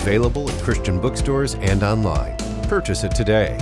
available at Christian bookstores and online. Purchase it today.